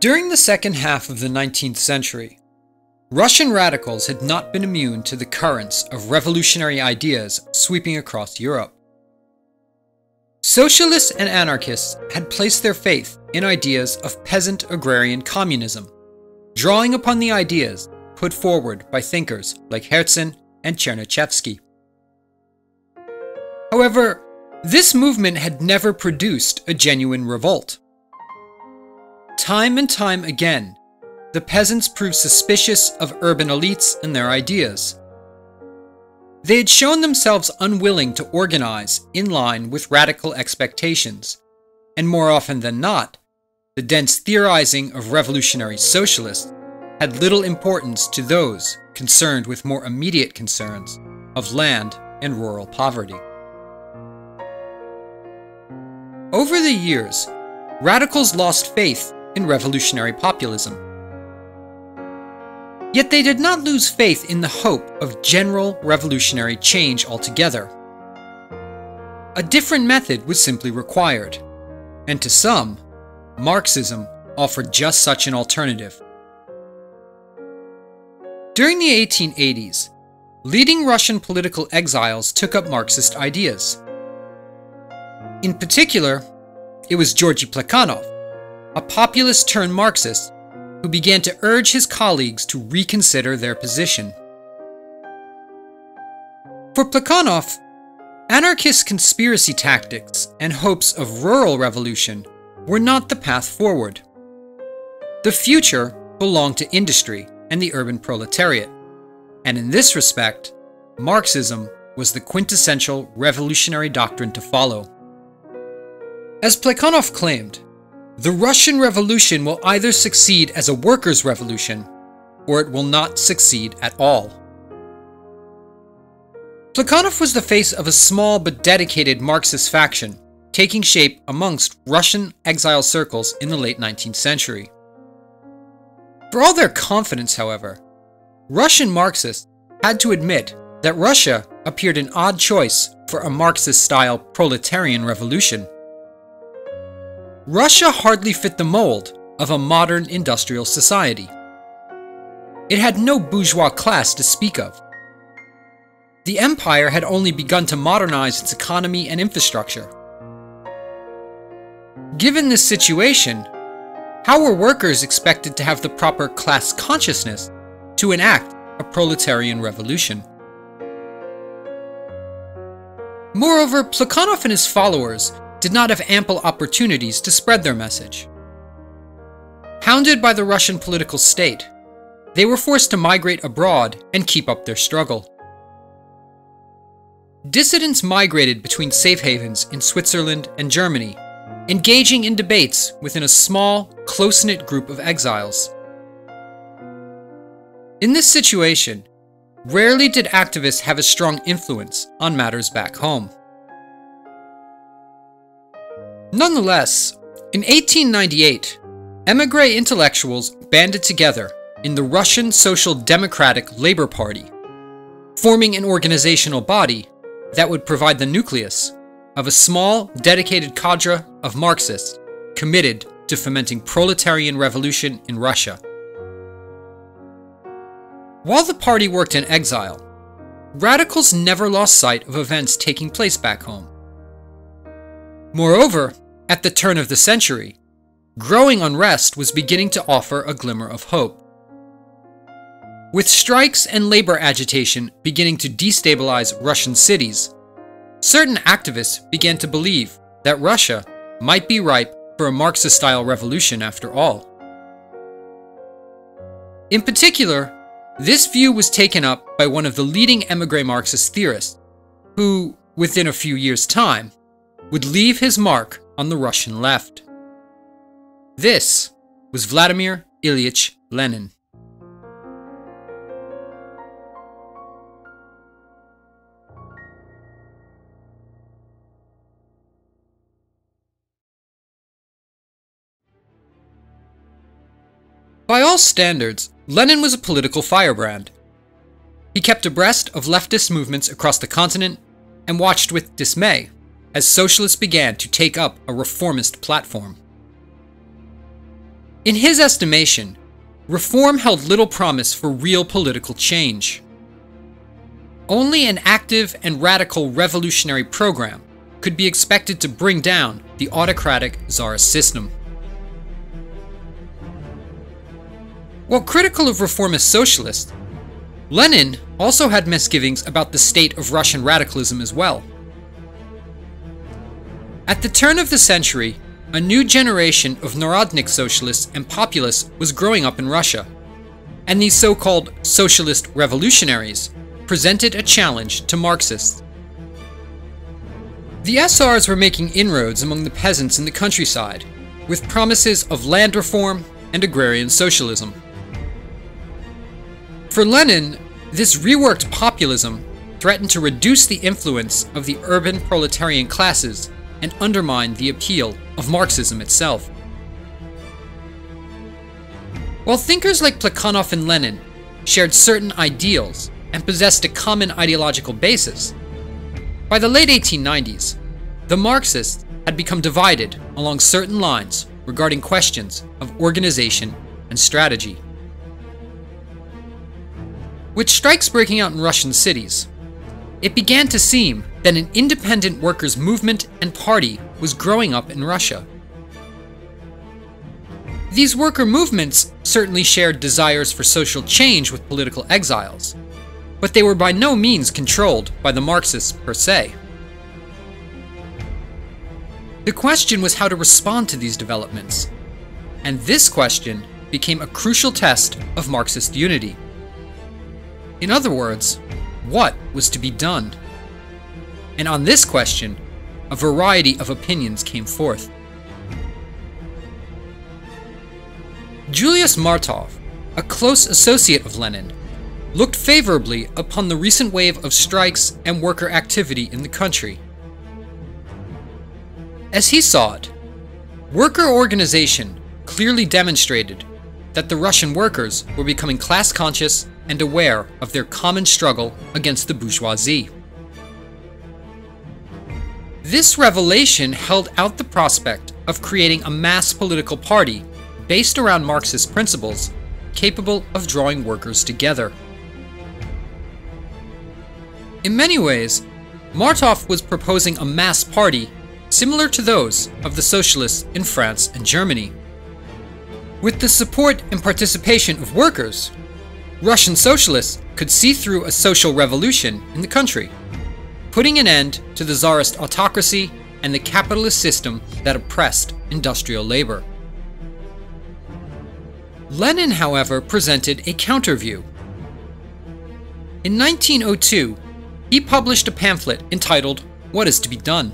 During the second half of the 19th century, Russian radicals had not been immune to the currents of revolutionary ideas sweeping across Europe. Socialists and anarchists had placed their faith in ideas of peasant agrarian communism, drawing upon the ideas put forward by thinkers like Herzen and Chernyshevsky. However, this movement had never produced a genuine revolt. Time and time again, the peasants proved suspicious of urban elites and their ideas. They had shown themselves unwilling to organize in line with radical expectations, and more often than not, the dense theorizing of revolutionary socialists had little importance to those concerned with more immediate concerns of land and rural poverty. Over the years, radicals lost faith in revolutionary populism. Yet they did not lose faith in the hope of general revolutionary change altogether. A different method was simply required, and to some, Marxism offered just such an alternative. During the 1880s, leading Russian political exiles took up Marxist ideas. In particular, it was Georgi Plekhanov, a populist turned Marxist, who began to urge his colleagues to reconsider their position. For Plekhanov, anarchist conspiracy tactics and hopes of rural revolution were not the path forward. The future belonged to industry and the urban proletariat, and in this respect, Marxism was the quintessential revolutionary doctrine to follow. As Plekhanov claimed, the Russian Revolution will either succeed as a workers' revolution, or it will not succeed at all. Plekhanov was the face of a small but dedicated Marxist faction, taking shape amongst Russian exile circles in the late 19th century. For all their confidence, however, Russian Marxists had to admit that Russia appeared an odd choice for a Marxist style proletarian revolution. Russia hardly fit the mold of a modern industrial society. It had no bourgeois class to speak of. The empire had only begun to modernize its economy and infrastructure. Given this situation, how were workers expected to have the proper class consciousness to enact a proletarian revolution? Moreover, Plekhanov and his followers did not have ample opportunities to spread their message. Hounded by the Russian political state, they were forced to migrate abroad and keep up their struggle. Dissidents migrated between safe havens in Switzerland and Germany, engaging in debates within a small, close knit group of exiles. In this situation, rarely did activists have a strong influence on matters back home. Nonetheless, in 1898, emigre intellectuals banded together in the Russian Social Democratic Labor Party, forming an organizational body that would provide the nucleus of a small, dedicated cadre of Marxists committed to fomenting proletarian revolution in Russia. While the party worked in exile, radicals never lost sight of events taking place back home. Moreover, at the turn of the century, growing unrest was beginning to offer a glimmer of hope. With strikes and labor agitation beginning to destabilize Russian cities, certain activists began to believe that Russia might be ripe for a Marxist style revolution after all. In particular, this view was taken up by one of the leading emigre Marxist theorists, who, within a few years' time, would leave his mark on the Russian left. This was Vladimir Ilyich Lenin. By all standards, Lenin was a political firebrand. He kept abreast of leftist movements across the continent and watched with dismay as socialists began to take up a reformist platform. In his estimation, reform held little promise for real political change. Only an active and radical revolutionary program could be expected to bring down the autocratic czarist system. While critical of reformist socialists, Lenin also had misgivings about the state of Russian radicalism as well. At the turn of the century, a new generation of Narodnik socialists and populists was growing up in Russia, and these so called socialist revolutionaries presented a challenge to Marxists. The SRs were making inroads among the peasants in the countryside, with promises of land reform and agrarian socialism. For Lenin, this reworked populism threatened to reduce the influence of the urban proletarian classes and undermine the appeal of Marxism itself. While thinkers like Plekhanov and Lenin shared certain ideals and possessed a common ideological basis, by the late 1890s, the Marxists had become divided along certain lines regarding questions of organization and strategy. With strikes breaking out in Russian cities, it began to seem that an independent workers' movement and party was growing up in Russia. These worker movements certainly shared desires for social change with political exiles, but they were by no means controlled by the Marxists per se. The question was how to respond to these developments, and this question became a crucial test of Marxist unity. In other words, what was to be done? And on this question, a variety of opinions came forth. Julius Martov, a close associate of Lenin, looked favorably upon the recent wave of strikes and worker activity in the country. As he saw it, worker organization clearly demonstrated that the Russian workers were becoming class conscious and aware of their common struggle against the bourgeoisie. This revelation held out the prospect of creating a mass political party based around Marxist principles capable of drawing workers together. In many ways, Martov was proposing a mass party similar to those of the socialists in France and Germany. With the support and participation of workers, Russian socialists could see through a social revolution in the country, putting an end to the czarist autocracy and the capitalist system that oppressed industrial labor. Lenin, however, presented a counterview. In 1902, he published a pamphlet entitled What is to be Done?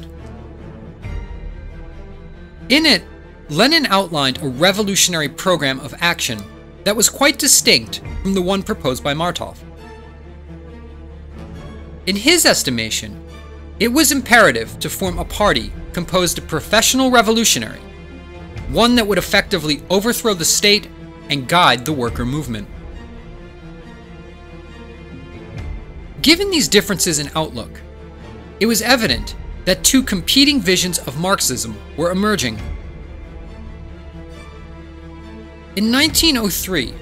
In it, Lenin outlined a revolutionary program of action that was quite distinct from the one proposed by Martov. In his estimation, it was imperative to form a party composed of professional revolutionary, one that would effectively overthrow the state and guide the worker movement. Given these differences in outlook, it was evident that two competing visions of Marxism were emerging. In 1903,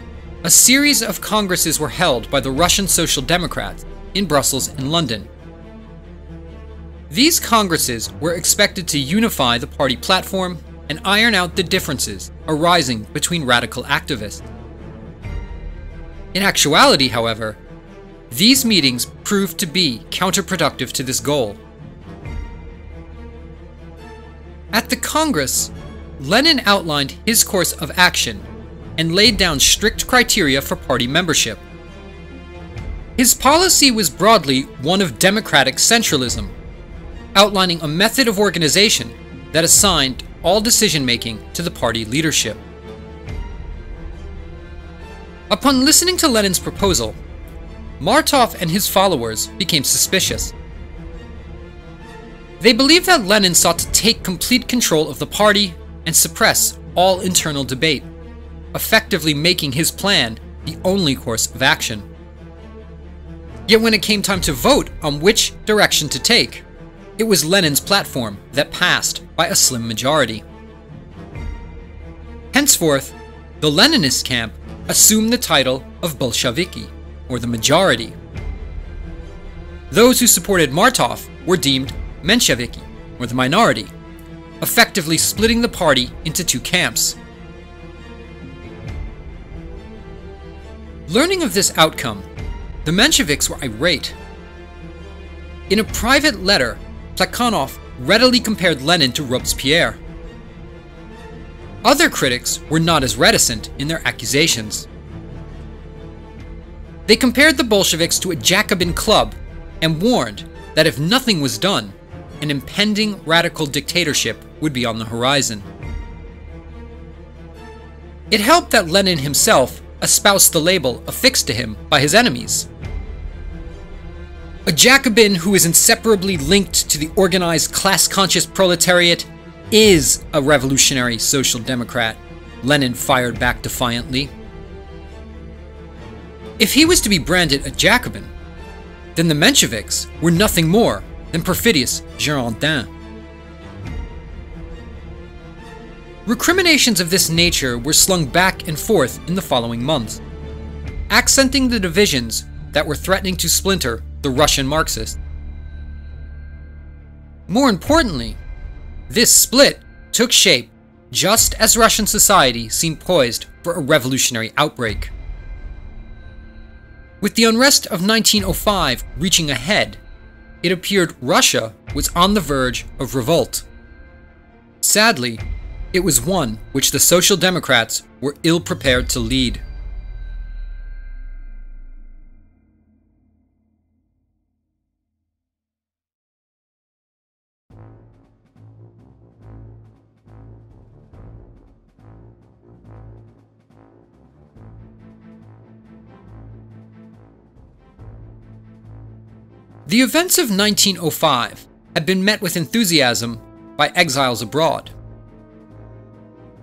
a series of congresses were held by the Russian Social Democrats in Brussels and London. These congresses were expected to unify the party platform and iron out the differences arising between radical activists. In actuality, however, these meetings proved to be counterproductive to this goal. At the Congress, Lenin outlined his course of action and laid down strict criteria for party membership. His policy was broadly one of democratic centralism, outlining a method of organization that assigned all decision making to the party leadership. Upon listening to Lenin's proposal, Martov and his followers became suspicious. They believed that Lenin sought to take complete control of the party and suppress all internal debate, effectively making his plan the only course of action. Yet when it came time to vote on which direction to take, it was Lenin's platform that passed by a slim majority. Henceforth, the Leninist camp assumed the title of Bolsheviki, or the majority. Those who supported Martov were deemed Mensheviki, or the minority, effectively splitting the party into two camps. Learning of this outcome, the Mensheviks were irate. In a private letter, Plekhanov readily compared Lenin to Robespierre. Other critics were not as reticent in their accusations. They compared the Bolsheviks to a Jacobin club and warned that if nothing was done, an impending radical dictatorship would be on the horizon. It helped that Lenin himself espoused the label affixed to him by his enemies. A Jacobin who is inseparably linked to the organized class conscious proletariat is a revolutionary social democrat, Lenin fired back defiantly. If he was to be branded a Jacobin, then the Mensheviks were nothing more than perfidious Girondins. Recriminations of this nature were slung back and forth in the following months, accenting the divisions that were threatening to splinter the Russian Marxists. More importantly, this split took shape just as Russian society seemed poised for a revolutionary outbreak. With the unrest of 1905 reaching a head, it appeared Russia was on the verge of revolt. Sadly, it was one which the Social Democrats were ill prepared to lead. The events of 1905 had been met with enthusiasm by exiles abroad.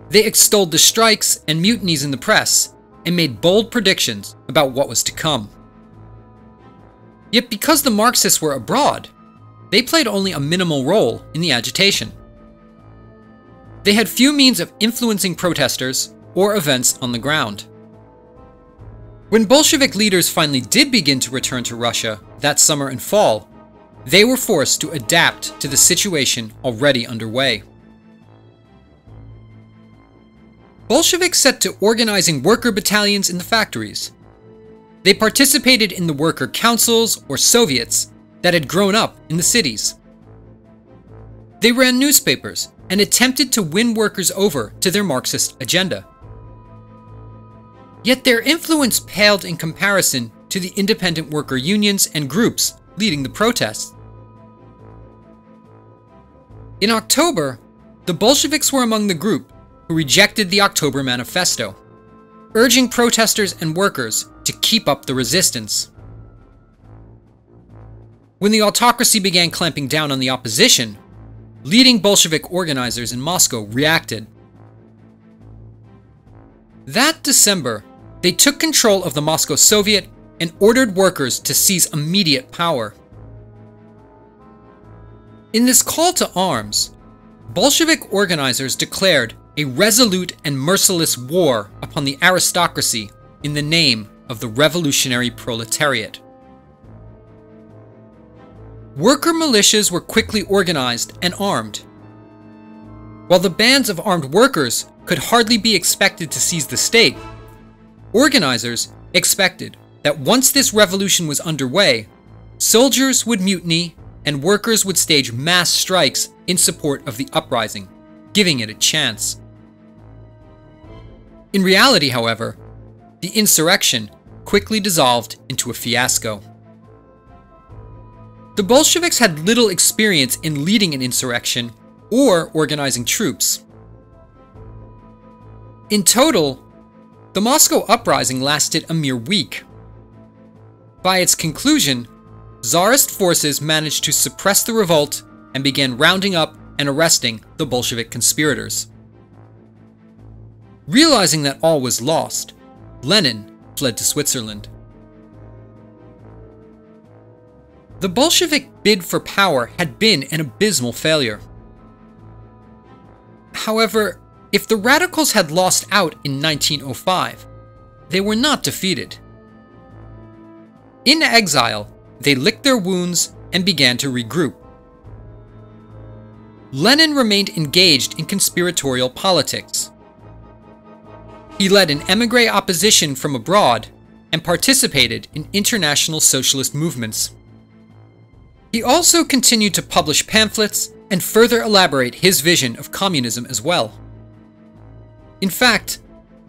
They extolled the strikes and mutinies in the press and made bold predictions about what was to come. Yet because the Marxists were abroad, they played only a minimal role in the agitation. They had few means of influencing protesters or events on the ground. When Bolshevik leaders finally did begin to return to Russia that summer and fall, they were forced to adapt to the situation already underway. Bolsheviks set to organizing worker battalions in the factories. They participated in the worker councils or soviets that had grown up in the cities. They ran newspapers and attempted to win workers over to their Marxist agenda. Yet their influence paled in comparison to the independent worker unions and groups leading the protests. In October, the Bolsheviks were among the group who rejected the October Manifesto, urging protesters and workers to keep up the resistance. When the autocracy began clamping down on the opposition, leading Bolshevik organizers in Moscow reacted. That December, they took control of the Moscow Soviet and ordered workers to seize immediate power. In this call to arms, Bolshevik organizers declared a resolute and merciless war upon the aristocracy in the name of the revolutionary proletariat. Worker militias were quickly organized and armed. While the bands of armed workers could hardly be expected to seize the state, organizers expected that once this revolution was underway, soldiers would mutiny and workers would stage mass strikes in support of the uprising, giving it a chance. In reality, however, the insurrection quickly dissolved into a fiasco. The Bolsheviks had little experience in leading an insurrection or organizing troops. In total, the Moscow uprising lasted a mere week. By its conclusion, Tsarist forces managed to suppress the revolt and began rounding up and arresting the Bolshevik conspirators. Realizing that all was lost, Lenin fled to Switzerland. The Bolshevik bid for power had been an abysmal failure. However, If the radicals had lost out in 1905, they were not defeated. In exile, they licked their wounds and began to regroup. Lenin remained engaged in conspiratorial politics. He led an emigre opposition from abroad and participated in international socialist movements. He also continued to publish pamphlets and further elaborate his vision of communism as well. In fact,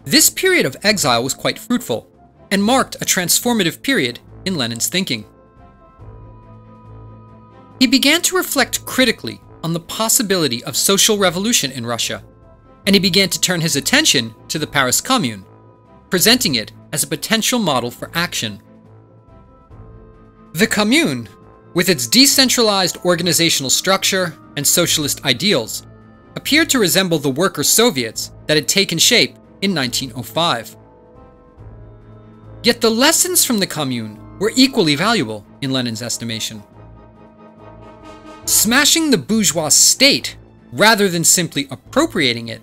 this period of exile was quite fruitful and marked a transformative period in Lenin's thinking. He began to reflect critically on the possibility of social revolution in Russia, and he began to turn his attention to the Paris Commune, presenting it as a potential model for action. The Commune, with its decentralized organizational structure and socialist ideals, appeared to resemble the worker Soviets that had taken shape in 1905. Yet the lessons from the Commune were equally valuable in Lenin's estimation. Smashing the bourgeois state, rather than simply appropriating it,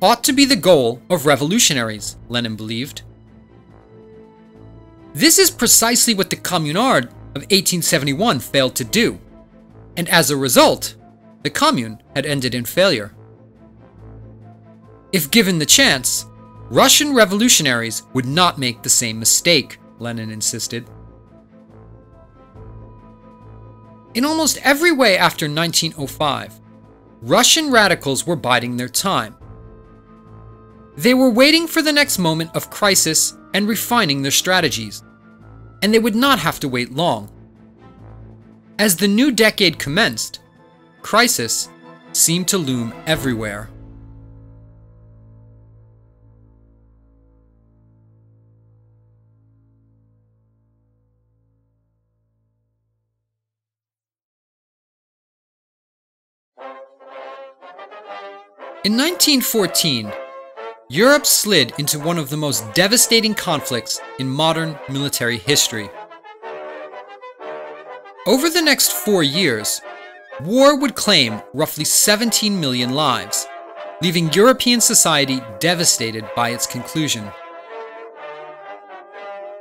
ought to be the goal of revolutionaries, Lenin believed. This is precisely what the Communard of 1871 failed to do, and as a result, the Commune had ended in failure. If given the chance, Russian revolutionaries would not make the same mistake, Lenin insisted. In almost every way after 1905, Russian radicals were biding their time. They were waiting for the next moment of crisis and refining their strategies, and they would not have to wait long. As the new decade commenced, crisis seemed to loom everywhere. In 1914, Europe slid into one of the most devastating conflicts in modern military history. Over the next four years, war would claim roughly 17 million lives, leaving European society devastated by its conclusion.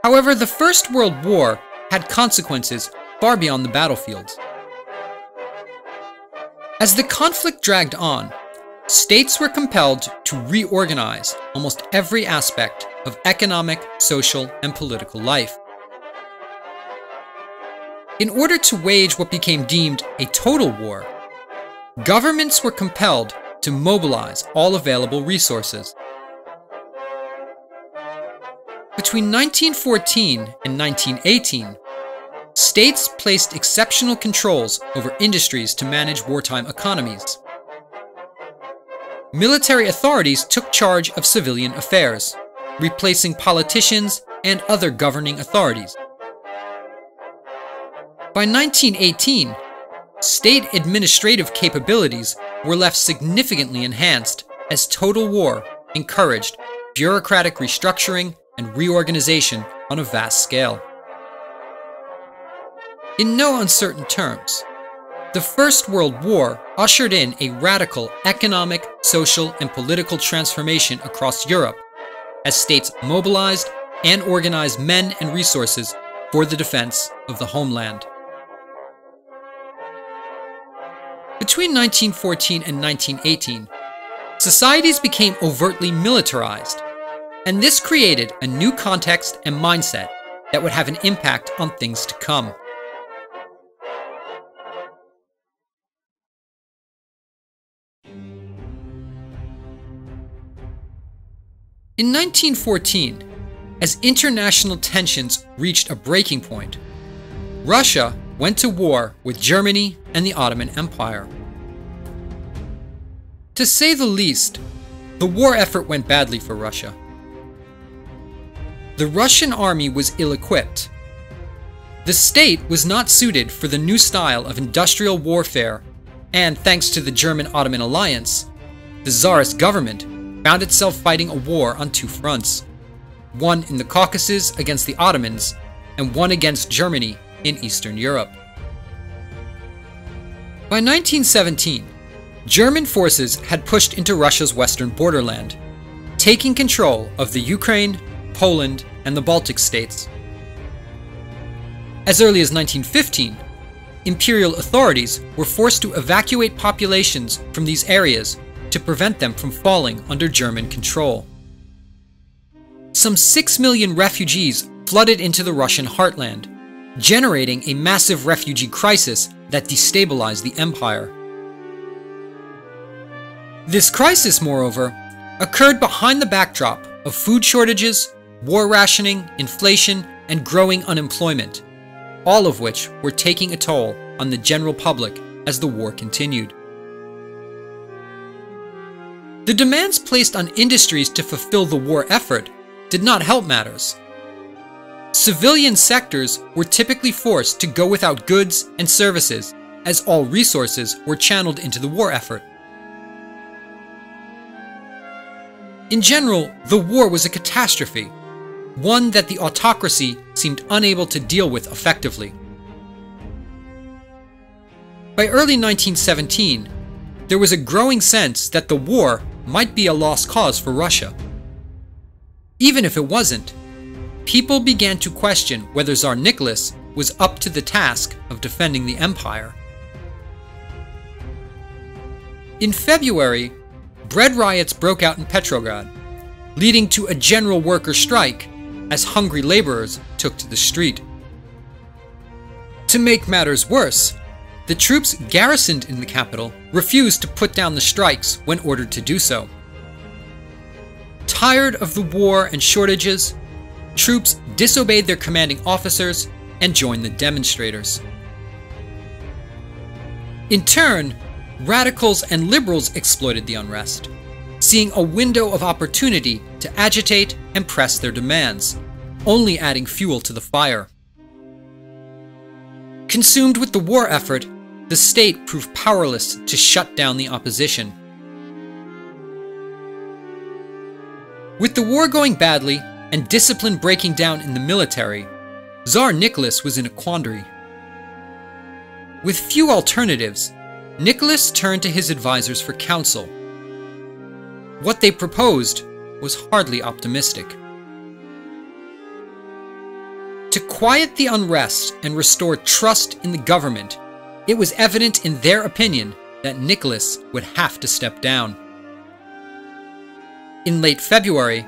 However, the First World War had consequences far beyond the battlefield. As the conflict dragged on, States were compelled to reorganize almost every aspect of economic, social, and political life. In order to wage what became deemed a total war, governments were compelled to mobilize all available resources. Between 1914 and 1918, states placed exceptional controls over industries to manage wartime economies military authorities took charge of civilian affairs, replacing politicians and other governing authorities. By 1918, state administrative capabilities were left significantly enhanced as total war encouraged bureaucratic restructuring and reorganization on a vast scale. In no uncertain terms, the First World War ushered in a radical economic, social, and political transformation across Europe as states mobilized and organized men and resources for the defense of the homeland. Between 1914 and 1918, societies became overtly militarized, and this created a new context and mindset that would have an impact on things to come. In 1914, as international tensions reached a breaking point, Russia went to war with Germany and the Ottoman Empire. To say the least, the war effort went badly for Russia. The Russian army was ill equipped. The state was not suited for the new style of industrial warfare, and thanks to the German Ottoman alliance, the Tsarist government found itself fighting a war on two fronts one in the Caucasus against the Ottomans, and one against Germany in Eastern Europe. By 1917, German forces had pushed into Russia's western borderland, taking control of the Ukraine, Poland, and the Baltic states. As early as 1915, imperial authorities were forced to evacuate populations from these areas to prevent them from falling under German control. Some 6 million refugees flooded into the Russian heartland, generating a massive refugee crisis that destabilized the empire. This crisis, moreover, occurred behind the backdrop of food shortages, war rationing, inflation, and growing unemployment, all of which were taking a toll on the general public as the war continued. The demands placed on industries to fulfill the war effort did not help matters. Civilian sectors were typically forced to go without goods and services as all resources were channeled into the war effort. In general, the war was a catastrophe, one that the autocracy seemed unable to deal with effectively. By early 1917, there was a growing sense that the war might be a lost cause for Russia. Even if it wasn't, people began to question whether Tsar Nicholas was up to the task of defending the empire. In February, bread riots broke out in Petrograd, leading to a general worker strike as hungry laborers took to the street. To make matters worse, the troops garrisoned in the capital refused to put down the strikes when ordered to do so. Tired of the war and shortages, troops disobeyed their commanding officers and joined the demonstrators. In turn, radicals and liberals exploited the unrest, seeing a window of opportunity to agitate and press their demands, only adding fuel to the fire. Consumed with the war effort, the state proved powerless to shut down the opposition. With the war going badly and discipline breaking down in the military, Tsar Nicholas was in a quandary. With few alternatives, Nicholas turned to his advisors for counsel. What they proposed was hardly optimistic. To quiet the unrest and restore trust in the government, it was evident in their opinion that Nicholas would have to step down. In late February,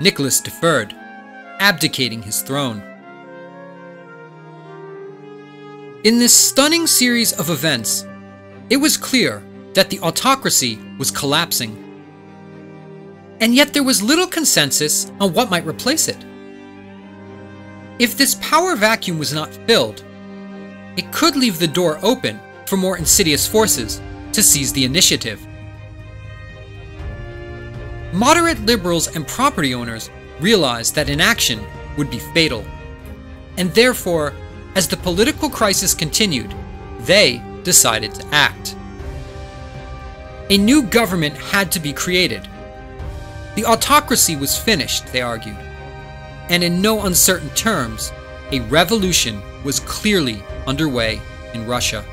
Nicholas deferred, abdicating his throne. In this stunning series of events, it was clear that the autocracy was collapsing. And yet there was little consensus on what might replace it. If this power vacuum was not filled, it could leave the door open for more insidious forces to seize the initiative. Moderate liberals and property owners realized that inaction would be fatal. And therefore, as the political crisis continued, they decided to act. A new government had to be created. The autocracy was finished, they argued. And in no uncertain terms, a revolution was clearly underway in Russia.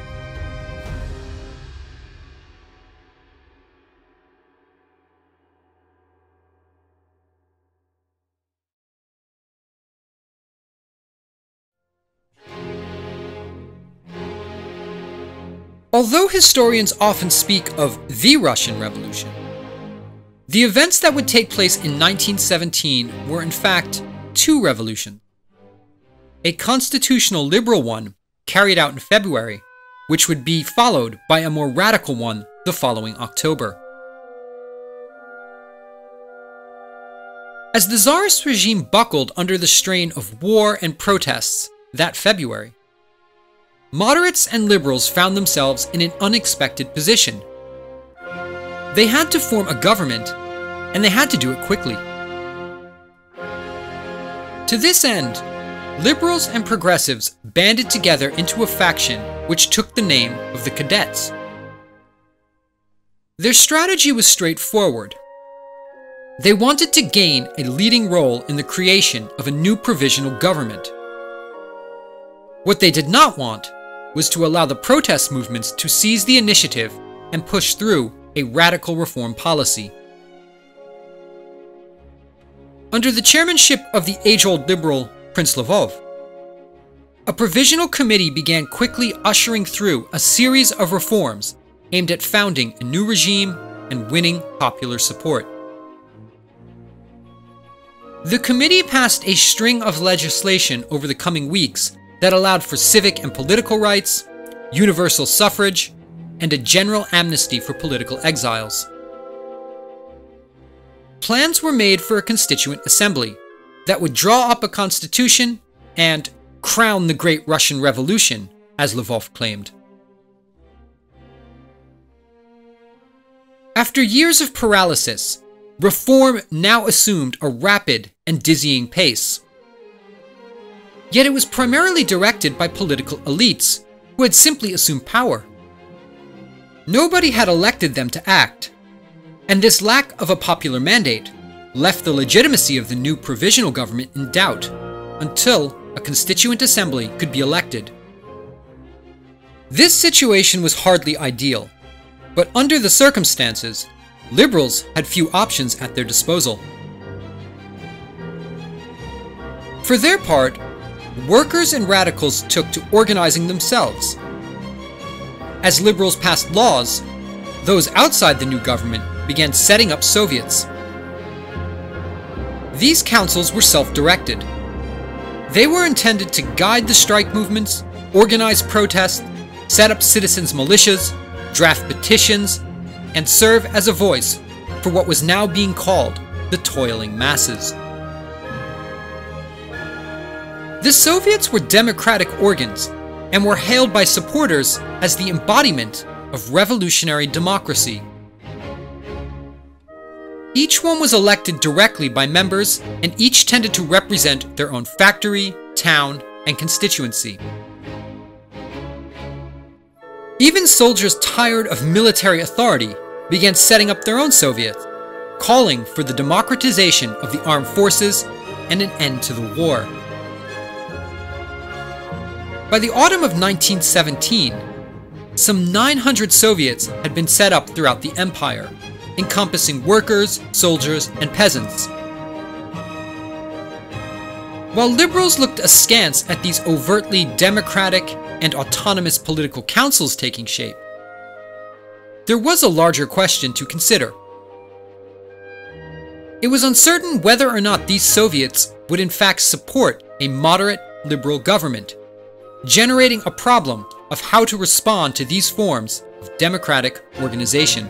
Although historians often speak of the Russian Revolution, the events that would take place in 1917 were in fact two revolutions. A constitutional liberal one carried out in February, which would be followed by a more radical one the following October. As the Tsarist regime buckled under the strain of war and protests that February, moderates and liberals found themselves in an unexpected position. They had to form a government, and they had to do it quickly. To this end, liberals and progressives banded together into a faction which took the name of the Cadets. Their strategy was straightforward. They wanted to gain a leading role in the creation of a new provisional government. What they did not want was to allow the protest movements to seize the initiative and push through a radical reform policy. Under the chairmanship of the age old liberal Prince Lvov, a provisional committee began quickly ushering through a series of reforms aimed at founding a new regime and winning popular support. The committee passed a string of legislation over the coming weeks that allowed for civic and political rights, universal suffrage, and a general amnesty for political exiles. Plans were made for a constituent assembly that would draw up a constitution and crown the Great Russian Revolution, as Lvov claimed. After years of paralysis, reform now assumed a rapid and dizzying pace. Yet it was primarily directed by political elites who had simply assumed power. Nobody had elected them to act, and this lack of a popular mandate left the legitimacy of the new provisional government in doubt until a constituent assembly could be elected. This situation was hardly ideal, but under the circumstances, liberals had few options at their disposal. For their part, workers and radicals took to organizing themselves. As liberals passed laws, those outside the new government began setting up Soviets. These councils were self-directed, they were intended to guide the strike movements, organize protests, set up citizens' militias, draft petitions, and serve as a voice for what was now being called the toiling masses. The Soviets were democratic organs and were hailed by supporters as the embodiment of revolutionary democracy. Each one was elected directly by members, and each tended to represent their own factory, town, and constituency. Even soldiers tired of military authority began setting up their own Soviets, calling for the democratization of the armed forces and an end to the war. By the autumn of 1917, some 900 Soviets had been set up throughout the empire, encompassing workers, soldiers, and peasants. While liberals looked askance at these overtly democratic and autonomous political councils taking shape, there was a larger question to consider. It was uncertain whether or not these Soviets would in fact support a moderate liberal government, generating a problem of how to respond to these forms of democratic organization.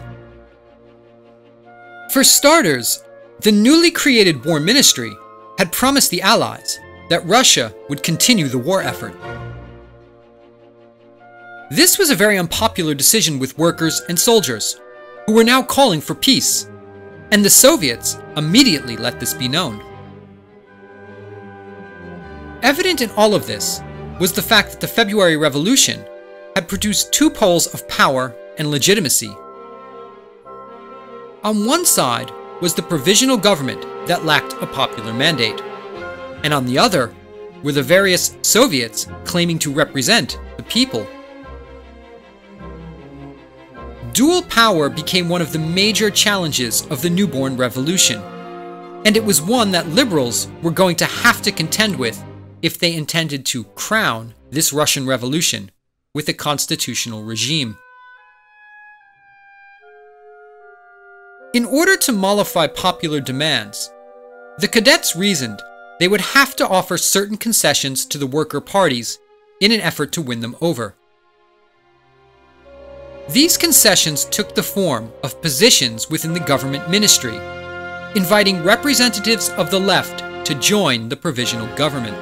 For starters, the newly created War Ministry had promised the Allies that Russia would continue the war effort. This was a very unpopular decision with workers and soldiers, who were now calling for peace, and the Soviets immediately let this be known. Evident in all of this was the fact that the February Revolution had produced two poles of power and legitimacy on one side was the provisional government that lacked a popular mandate, and on the other were the various Soviets claiming to represent the people. Dual power became one of the major challenges of the newborn revolution, and it was one that liberals were going to have to contend with if they intended to crown this Russian Revolution with a constitutional regime. In order to mollify popular demands, the cadets reasoned they would have to offer certain concessions to the worker parties in an effort to win them over. These concessions took the form of positions within the government ministry, inviting representatives of the left to join the provisional government.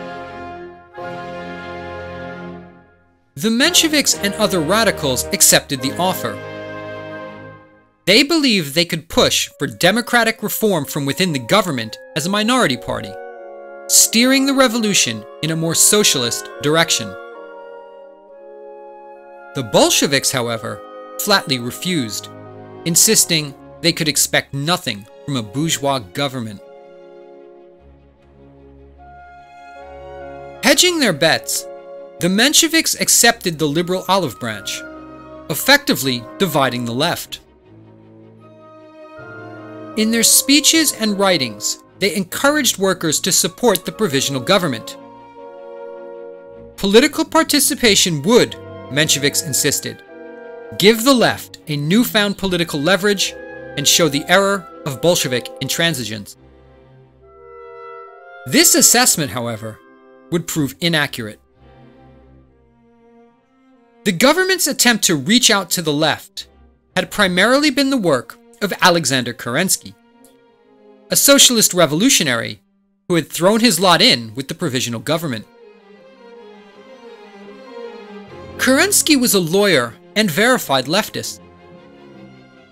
The Mensheviks and other radicals accepted the offer, they believed they could push for democratic reform from within the government as a minority party, steering the revolution in a more socialist direction. The Bolsheviks, however, flatly refused, insisting they could expect nothing from a bourgeois government. Hedging their bets, the Mensheviks accepted the liberal olive branch effectively dividing the left. In their speeches and writings, they encouraged workers to support the provisional government. Political participation would, Mensheviks insisted, give the left a newfound political leverage and show the error of Bolshevik intransigence. This assessment, however, would prove inaccurate. The government's attempt to reach out to the left had primarily been the work of Alexander Kerensky, a socialist revolutionary who had thrown his lot in with the provisional government. Kerensky was a lawyer and verified leftist.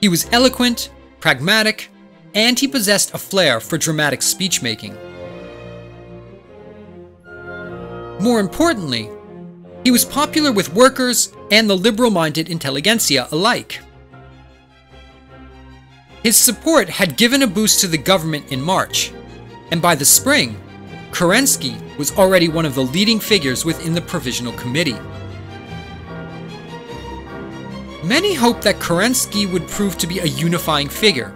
He was eloquent, pragmatic, and he possessed a flair for dramatic speechmaking. More importantly, he was popular with workers and the liberal minded intelligentsia alike. His support had given a boost to the government in March, and by the spring, Kerensky was already one of the leading figures within the Provisional Committee. Many hoped that Kerensky would prove to be a unifying figure,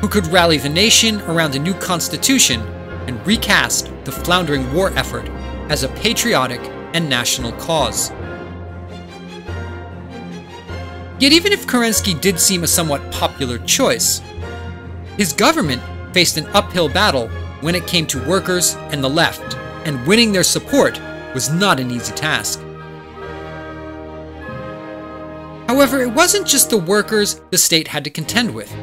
who could rally the nation around a new constitution and recast the floundering war effort as a patriotic and national cause. Yet even if Kerensky did seem a somewhat popular choice, his government faced an uphill battle when it came to workers and the left, and winning their support was not an easy task. However, it wasn't just the workers the state had to contend with.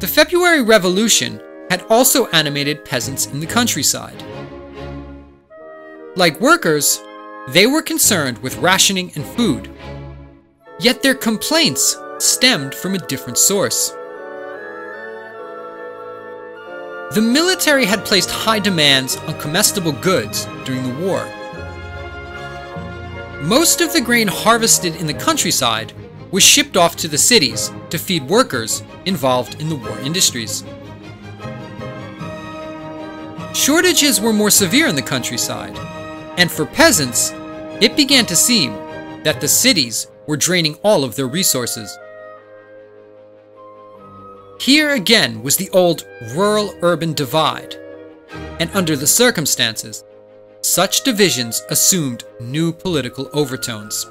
The February Revolution had also animated peasants in the countryside. Like workers, they were concerned with rationing and food, Yet their complaints stemmed from a different source. The military had placed high demands on comestible goods during the war. Most of the grain harvested in the countryside was shipped off to the cities to feed workers involved in the war industries. Shortages were more severe in the countryside, and for peasants, it began to seem that the cities were draining all of their resources. Here again was the old rural urban divide, and under the circumstances, such divisions assumed new political overtones.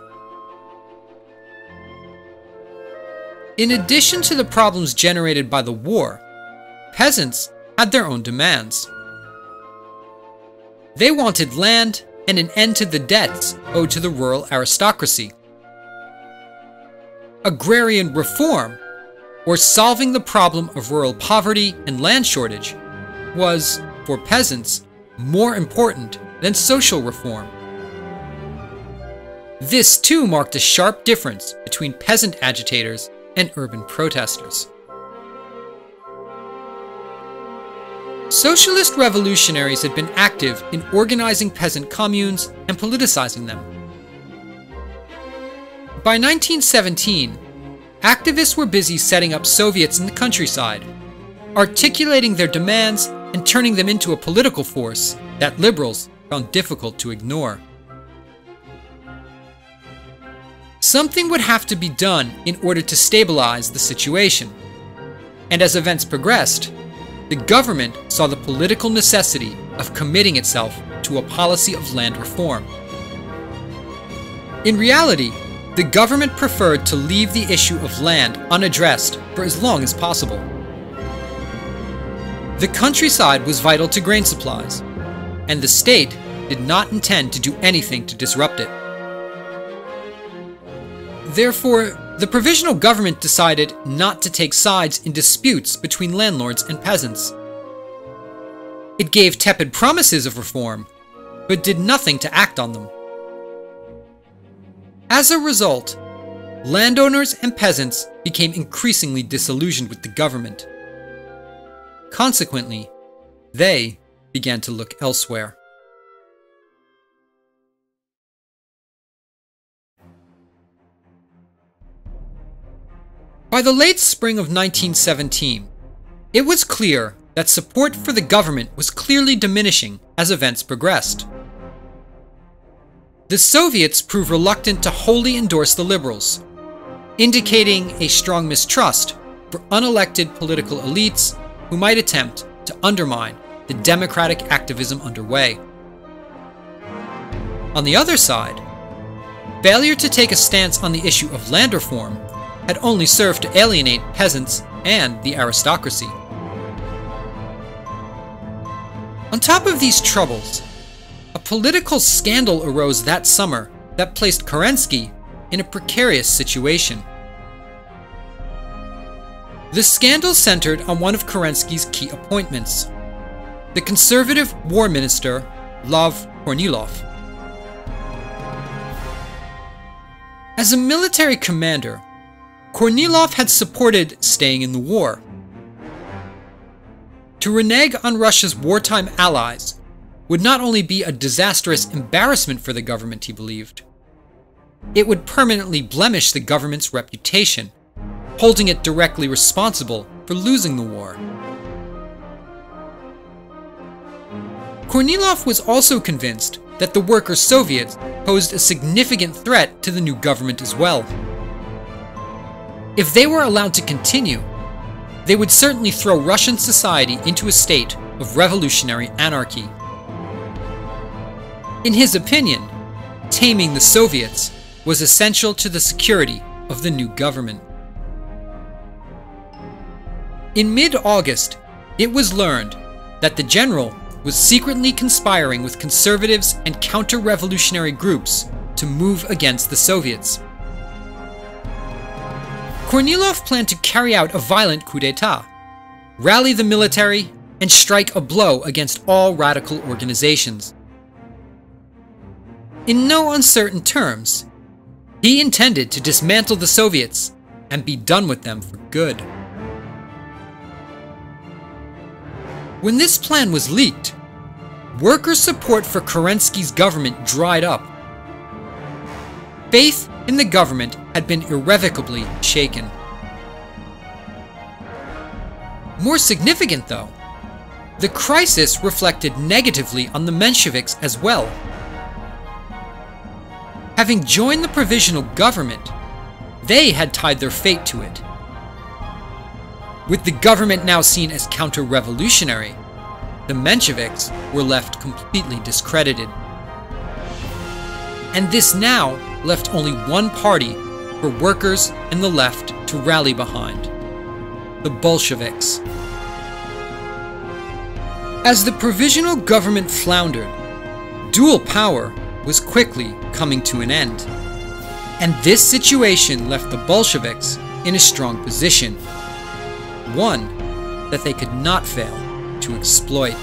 In addition to the problems generated by the war, peasants had their own demands. They wanted land and an end to the debts owed to the rural aristocracy agrarian reform, or solving the problem of rural poverty and land shortage, was, for peasants, more important than social reform. This too marked a sharp difference between peasant agitators and urban protesters. Socialist revolutionaries had been active in organizing peasant communes and politicizing them. By 1917, activists were busy setting up Soviets in the countryside, articulating their demands and turning them into a political force that liberals found difficult to ignore. Something would have to be done in order to stabilize the situation. And as events progressed, the government saw the political necessity of committing itself to a policy of land reform. In reality, the government preferred to leave the issue of land unaddressed for as long as possible. The countryside was vital to grain supplies, and the state did not intend to do anything to disrupt it. Therefore, the provisional government decided not to take sides in disputes between landlords and peasants. It gave tepid promises of reform, but did nothing to act on them. As a result, landowners and peasants became increasingly disillusioned with the government. Consequently, they began to look elsewhere. By the late spring of 1917, it was clear that support for the government was clearly diminishing as events progressed. The Soviets prove reluctant to wholly endorse the liberals, indicating a strong mistrust for unelected political elites who might attempt to undermine the democratic activism underway. On the other side, failure to take a stance on the issue of land reform had only served to alienate peasants and the aristocracy. On top of these troubles, a political scandal arose that summer that placed Kerensky in a precarious situation. The scandal centered on one of Kerensky's key appointments, the conservative war minister Lavr Kornilov. As a military commander, Kornilov had supported staying in the war. To renege on Russia's wartime allies would not only be a disastrous embarrassment for the government, he believed, it would permanently blemish the government's reputation, holding it directly responsible for losing the war. Kornilov was also convinced that the worker Soviets posed a significant threat to the new government as well. If they were allowed to continue, they would certainly throw Russian society into a state of revolutionary anarchy. In his opinion, taming the Soviets was essential to the security of the new government. In mid August, it was learned that the general was secretly conspiring with conservatives and counter revolutionary groups to move against the Soviets. Kornilov planned to carry out a violent coup d'etat, rally the military, and strike a blow against all radical organizations. In no uncertain terms, he intended to dismantle the Soviets and be done with them for good. When this plan was leaked, worker support for Kerensky's government dried up. Faith in the government had been irrevocably shaken. More significant, though, the crisis reflected negatively on the Mensheviks as well. Having joined the provisional government, they had tied their fate to it. With the government now seen as counter revolutionary, the Mensheviks were left completely discredited. And this now left only one party for workers and the left to rally behind the Bolsheviks. As the provisional government floundered, dual power was quickly coming to an end. And this situation left the Bolsheviks in a strong position, one that they could not fail to exploit.